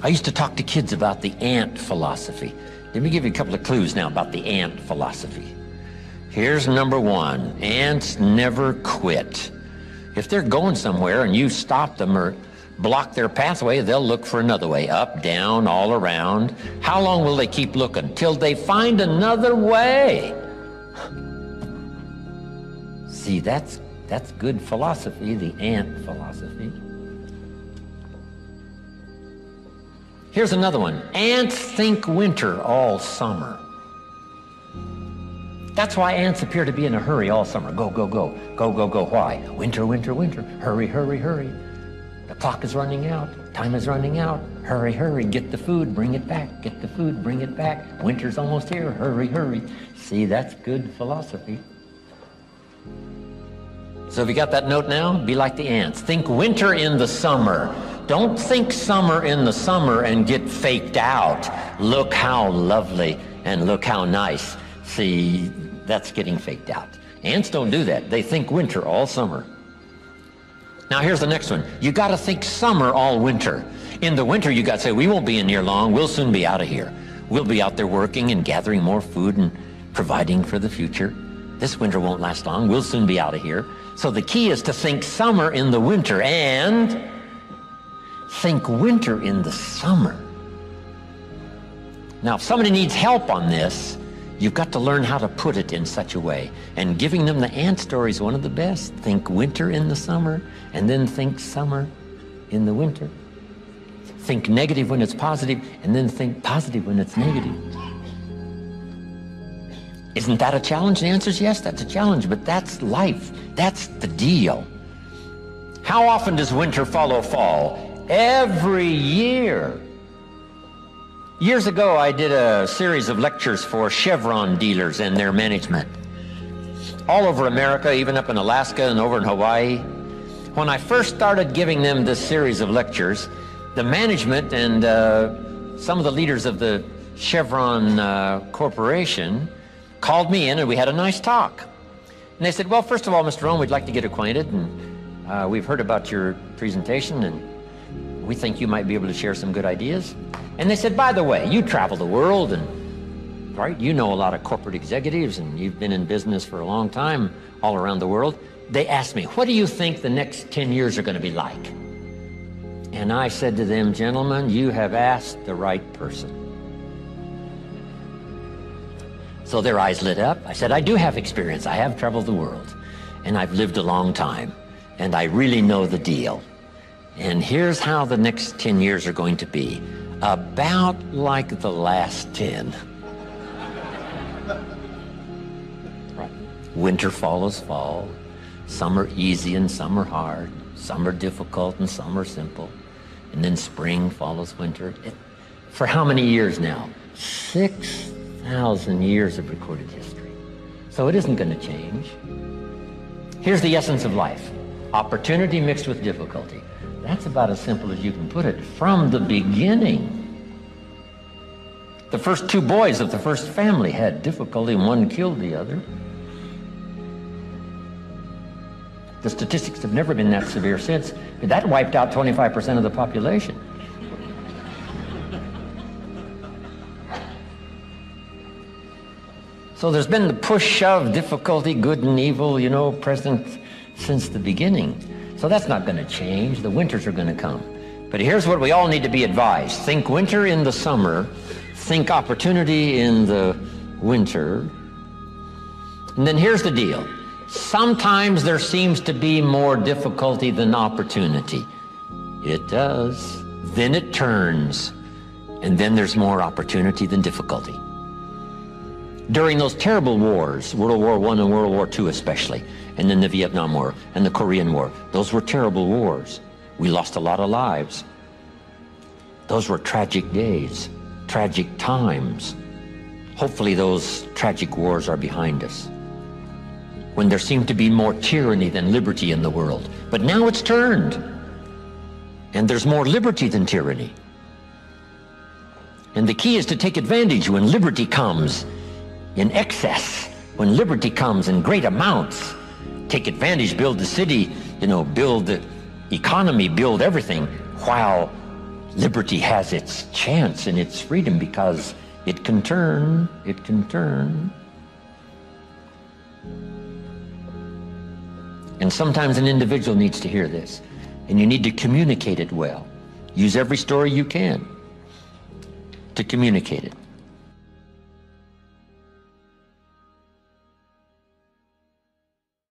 I used to talk to kids about the ant philosophy. Let me give you a couple of clues now about the ant philosophy. Here's number one ants never quit. If they're going somewhere and you stop them or block their pathway, they'll look for another way up, down, all around. How long will they keep looking? Till they find another way. See, that's, that's good philosophy, the ant philosophy. Here's another one. Ants think winter all summer. That's why ants appear to be in a hurry all summer. Go, go, go. Go, go, go. Why? Winter, winter, winter. Hurry, hurry, hurry. The clock is running out. Time is running out. Hurry, hurry. Get the food. Bring it back. Get the food. Bring it back. Winter's almost here. Hurry, hurry. See, that's good philosophy. So if you got that note now, be like the ants. Think winter in the summer. Don't think summer in the summer and get faked out. Look how lovely and look how nice. See, that's getting faked out. Ants don't do that. They think winter all summer. Now here's the next one. You got to think summer all winter. In the winter, you got to say, we won't be in here long. We'll soon be out of here. We'll be out there working and gathering more food and providing for the future. This winter won't last long. We'll soon be out of here. So the key is to think summer in the winter and think winter in the summer. Now, if somebody needs help on this, you've got to learn how to put it in such a way. And giving them the ant story is one of the best. Think winter in the summer, and then think summer in the winter. Think negative when it's positive, and then think positive when it's negative. Isn't that a challenge? The answer is yes, that's a challenge, but that's life. That's the deal. How often does winter follow fall? Every year. Years ago, I did a series of lectures for Chevron dealers and their management. All over America, even up in Alaska and over in Hawaii. When I first started giving them this series of lectures, the management and uh, some of the leaders of the Chevron uh, Corporation called me in and we had a nice talk. And they said, well, first of all, Mr. Rohn, we'd like to get acquainted and uh, we've heard about your presentation and we think you might be able to share some good ideas. And they said, by the way, you travel the world and, right, you know a lot of corporate executives and you've been in business for a long time all around the world. They asked me, what do you think the next 10 years are going to be like? And I said to them, gentlemen, you have asked the right person. So their eyes lit up. I said, I do have experience. I have traveled the world and I've lived a long time and I really know the deal. And here's how the next 10 years are going to be about like the last 10. right. Winter follows fall. Some are easy and some are hard. Some are difficult and some are simple. And then spring follows winter. It, for how many years now? 6,000 years of recorded history. So it isn't going to change. Here's the essence of life opportunity mixed with difficulty. That's about as simple as you can put it. From the beginning. The first two boys of the first family had difficulty and one killed the other. The statistics have never been that severe since. but That wiped out 25% of the population. So there's been the push shove, difficulty, good and evil, you know, present since the beginning. So that's not going to change. The winters are going to come. But here's what we all need to be advised. Think winter in the summer. Think opportunity in the winter. And then here's the deal. Sometimes there seems to be more difficulty than opportunity. It does. Then it turns. And then there's more opportunity than difficulty. During those terrible wars, World War I and World War II especially, and then the Vietnam War and the Korean War. Those were terrible wars. We lost a lot of lives. Those were tragic days, tragic times. Hopefully those tragic wars are behind us. When there seemed to be more tyranny than liberty in the world. But now it's turned. And there's more liberty than tyranny. And the key is to take advantage when liberty comes in excess, when liberty comes in great amounts take advantage, build the city, you know, build the economy, build everything, while liberty has its chance and its freedom because it can turn, it can turn. And sometimes an individual needs to hear this, and you need to communicate it well. Use every story you can to communicate it.